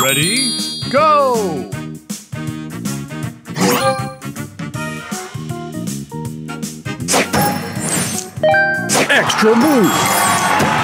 Ready, go! Extra move!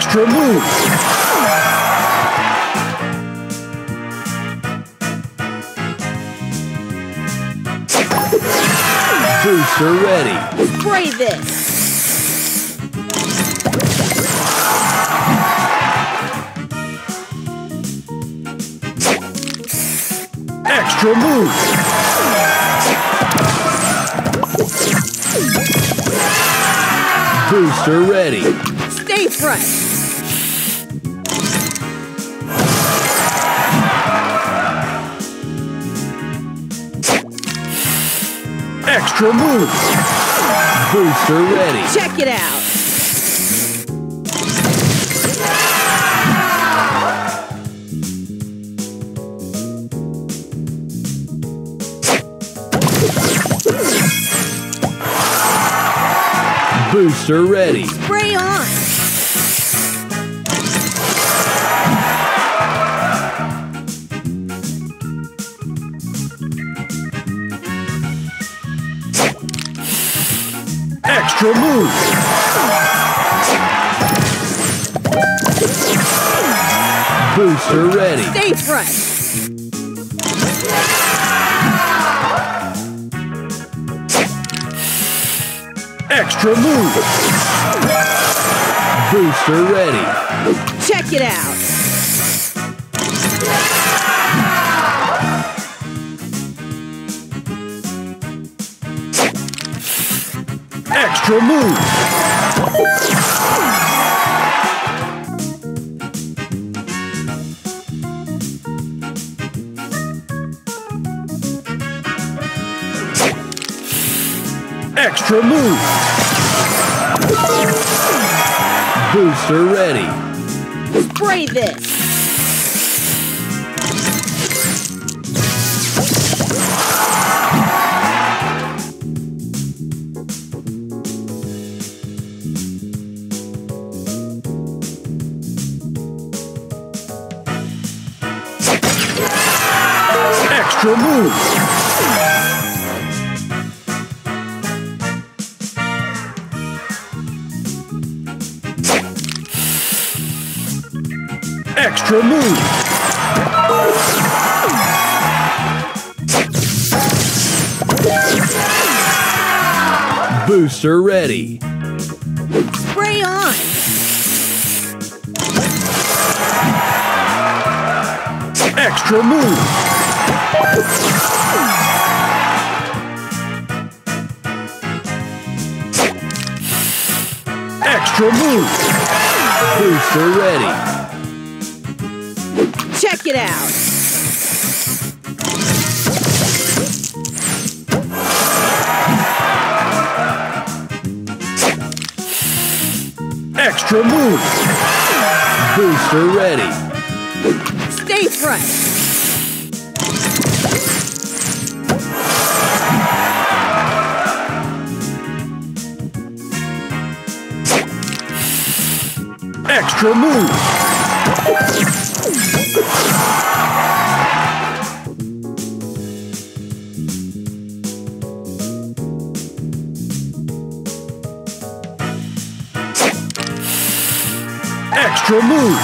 Extra move! Booster ready. Spray this. Extra move. Booster ready. Stay fresh. Extra move. Booster ready. Check it out. Booster ready. Spray on. Extra move. Booster ready. Stay fresh. Extra move. Booster ready. Check it out. Extra move. Extra move. Booster ready. Spray this. Extra move. Extra move. Booster ready. Spray on. Extra move. Extra boost! Booster ready. Check it out. Extra boost! Booster ready. Stay fresh. Extra move. Extra move.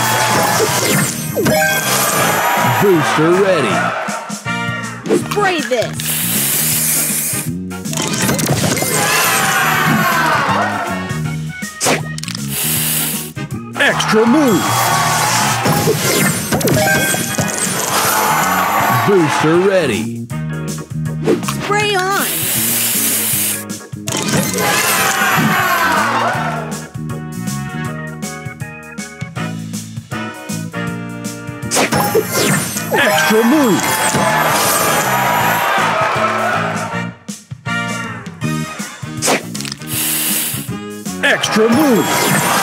Booster ready. Spray this. Extra move. Booster ready. Spray on. Extra move. Extra move.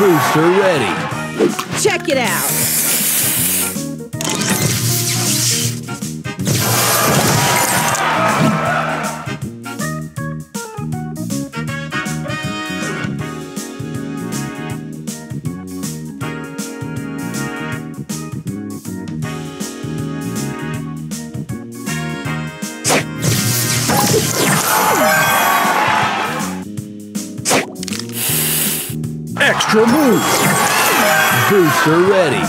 Booster ready. Check it out. Extra move. Booster ready.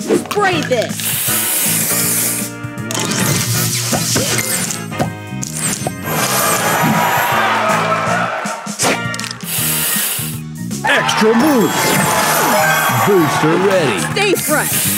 Spray this. Extra move. Booster ready. Stay fresh.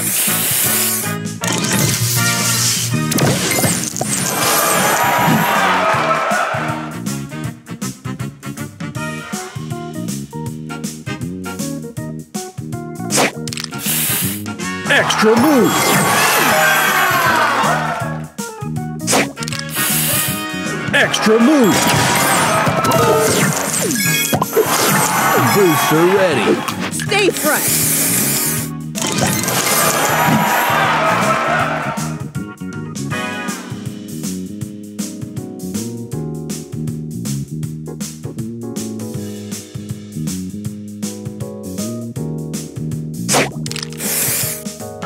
Extra move. Extra move. Booster ready. Stay fresh.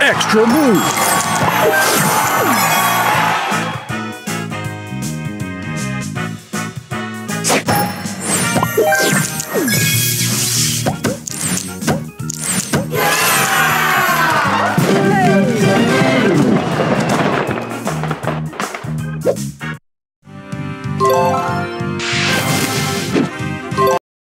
Extra move.